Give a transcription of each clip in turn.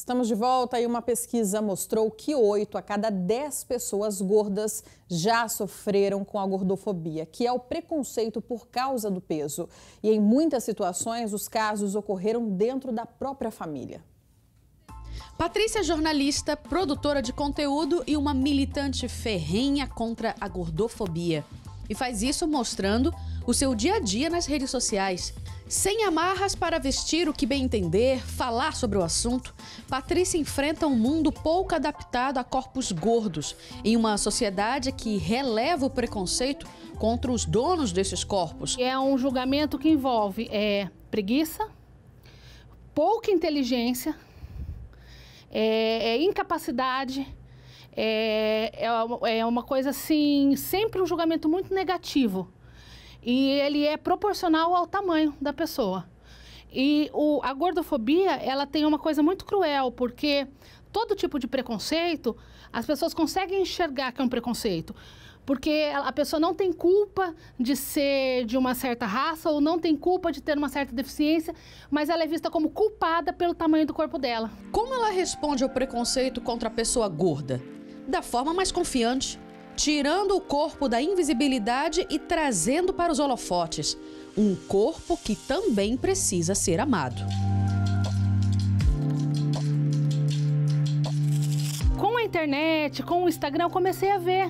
Estamos de volta e uma pesquisa mostrou que 8 a cada 10 pessoas gordas já sofreram com a gordofobia, que é o preconceito por causa do peso. E em muitas situações, os casos ocorreram dentro da própria família. Patrícia é jornalista, produtora de conteúdo e uma militante ferrenha contra a gordofobia. E faz isso mostrando o seu dia a dia nas redes sociais. Sem amarras para vestir o que bem entender, falar sobre o assunto, Patrícia enfrenta um mundo pouco adaptado a corpos gordos, em uma sociedade que releva o preconceito contra os donos desses corpos. É um julgamento que envolve é, preguiça, pouca inteligência, é, é incapacidade, é, é, é uma coisa assim, sempre um julgamento muito negativo e ele é proporcional ao tamanho da pessoa. E o, a gordofobia, ela tem uma coisa muito cruel, porque todo tipo de preconceito, as pessoas conseguem enxergar que é um preconceito. Porque a pessoa não tem culpa de ser de uma certa raça ou não tem culpa de ter uma certa deficiência, mas ela é vista como culpada pelo tamanho do corpo dela. Como ela responde ao preconceito contra a pessoa gorda? Da forma mais confiante, tirando o corpo da invisibilidade e trazendo para os holofotes um corpo que também precisa ser amado. Com a internet, com o Instagram, eu comecei a ver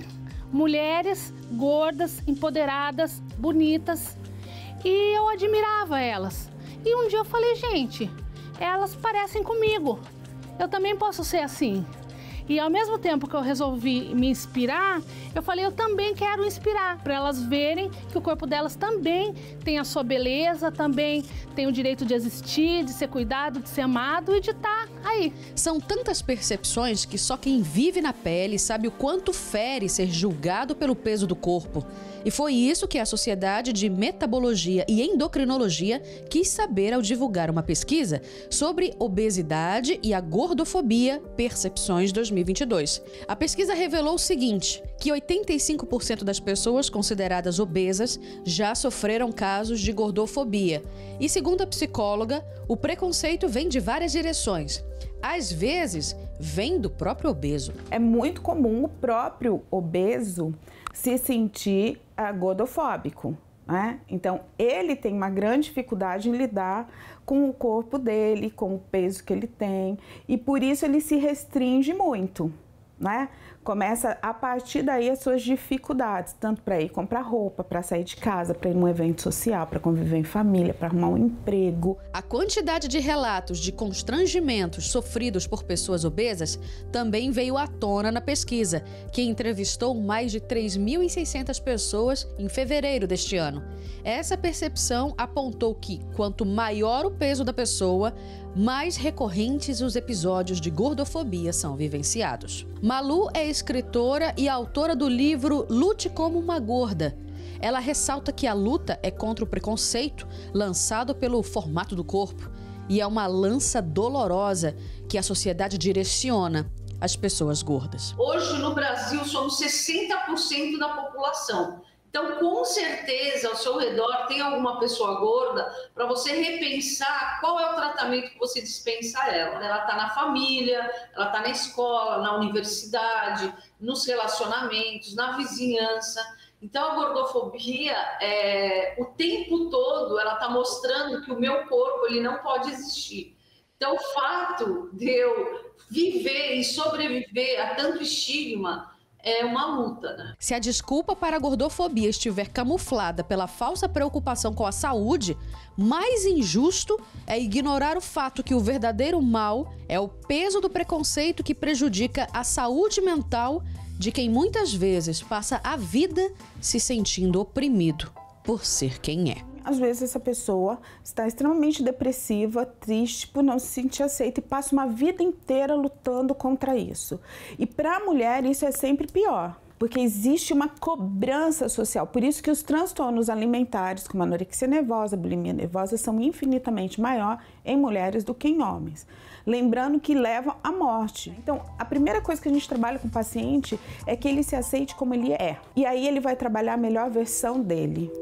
mulheres gordas, empoderadas, bonitas e eu admirava elas. E um dia eu falei, gente, elas parecem comigo. Eu também posso ser assim. E ao mesmo tempo que eu resolvi me inspirar, eu falei, eu também quero inspirar, para elas verem que o corpo delas também tem a sua beleza, também tem o direito de existir, de ser cuidado, de ser amado e de estar tá aí. São tantas percepções que só quem vive na pele sabe o quanto fere ser julgado pelo peso do corpo. E foi isso que a Sociedade de Metabologia e Endocrinologia quis saber ao divulgar uma pesquisa sobre obesidade e a gordofobia Percepções 2022. A pesquisa revelou o seguinte: que 85% das pessoas consideradas obesas já sofreram casos de gordofobia. E segundo a psicóloga, o preconceito vem de várias direções. Às vezes, vem do próprio obeso. É muito comum o próprio obeso se sentir uh, gordofóbico. Né? Então, ele tem uma grande dificuldade em lidar com o corpo dele, com o peso que ele tem, e por isso ele se restringe muito né? Começa a partir daí as suas dificuldades, tanto para ir comprar roupa, para sair de casa, para ir num evento social, para conviver em família, para arrumar um emprego. A quantidade de relatos de constrangimentos sofridos por pessoas obesas também veio à tona na pesquisa, que entrevistou mais de 3.600 pessoas em fevereiro deste ano. Essa percepção apontou que quanto maior o peso da pessoa, mais recorrentes os episódios de gordofobia são vivenciados. Malu é escritora e autora do livro Lute como uma Gorda. Ela ressalta que a luta é contra o preconceito lançado pelo formato do corpo e é uma lança dolorosa que a sociedade direciona às pessoas gordas. Hoje no Brasil somos 60% da população. Então, com certeza, ao seu redor tem alguma pessoa gorda para você repensar qual é o tratamento que você dispensa a ela. Ela está na família, ela está na escola, na universidade, nos relacionamentos, na vizinhança. Então, a gordofobia, é, o tempo todo, ela está mostrando que o meu corpo ele não pode existir. Então, o fato de eu viver e sobreviver a tanto estigma é uma luta, né? Se a desculpa para a gordofobia estiver camuflada pela falsa preocupação com a saúde, mais injusto é ignorar o fato que o verdadeiro mal é o peso do preconceito que prejudica a saúde mental de quem muitas vezes passa a vida se sentindo oprimido por ser quem é às vezes essa pessoa está extremamente depressiva, triste por não se sentir aceita e passa uma vida inteira lutando contra isso. E para a mulher isso é sempre pior porque existe uma cobrança social. Por isso que os transtornos alimentares, como anorexia nervosa, bulimia nervosa, são infinitamente maior em mulheres do que em homens. Lembrando que levam à morte. Então, a primeira coisa que a gente trabalha com o paciente é que ele se aceite como ele é. E aí ele vai trabalhar a melhor versão dele.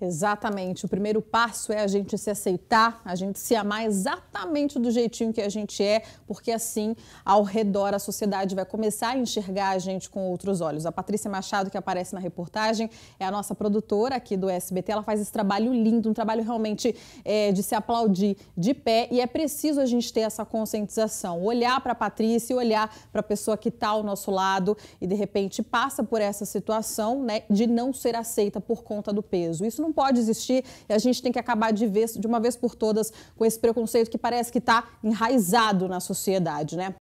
Exatamente. O primeiro passo é a gente se aceitar, a gente se amar exatamente do jeitinho que a gente é, porque assim, ao redor, a sociedade vai começar a enxergar a gente com outros olhos. A Patrícia Machado, que aparece na reportagem, é a nossa produtora aqui do SBT. Ela faz esse trabalho lindo, um trabalho realmente é, de se aplaudir de pé. E é preciso a gente ter essa conscientização, olhar para a Patrícia, olhar para a pessoa que está ao nosso lado e de repente passa por essa situação né, de não ser aceita por conta do peso. Isso não pode existir e a gente tem que acabar de vez, de uma vez por todas com esse preconceito que parece que está enraizado na sociedade, né?